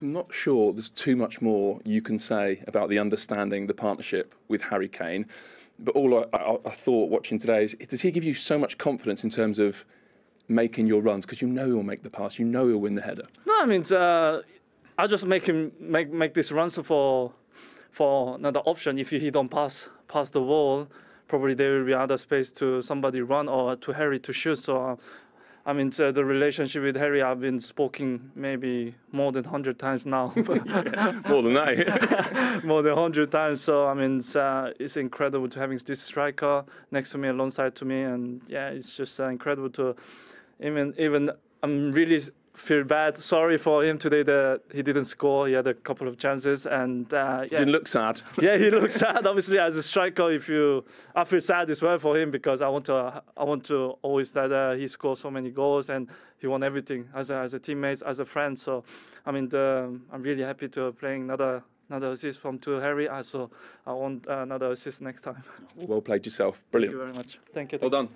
I'm not sure there's too much more you can say about the understanding, the partnership with Harry Kane. But all I, I, I thought watching today is, does he give you so much confidence in terms of making your runs? Because you know he'll make the pass, you know he'll win the header. No, I mean, uh, I just make him make make this runs for for another option. If he don't pass pass the wall, probably there will be other space to somebody run or to Harry to shoot. So. I mean, so the relationship with Harry, I've been speaking maybe more than hundred times now. more than that. more than hundred times. So I mean, it's, uh, it's, incredible to having this striker next to me, alongside to me, and yeah, it's just uh, incredible to even even. I'm really feel bad. Sorry for him today that he didn't score. He had a couple of chances, and uh, yeah, didn't look sad. yeah, he looks sad. Obviously, as a striker, if you, I feel sad as well for him because I want to, I want to always that uh, he scores so many goals and he won everything as a, as a teammate, as a friend. So, I mean, the, I'm really happy to playing another another assist from to Harry. So I want another assist next time. Well played yourself. Brilliant. Thank you very much. Thank you. Well done.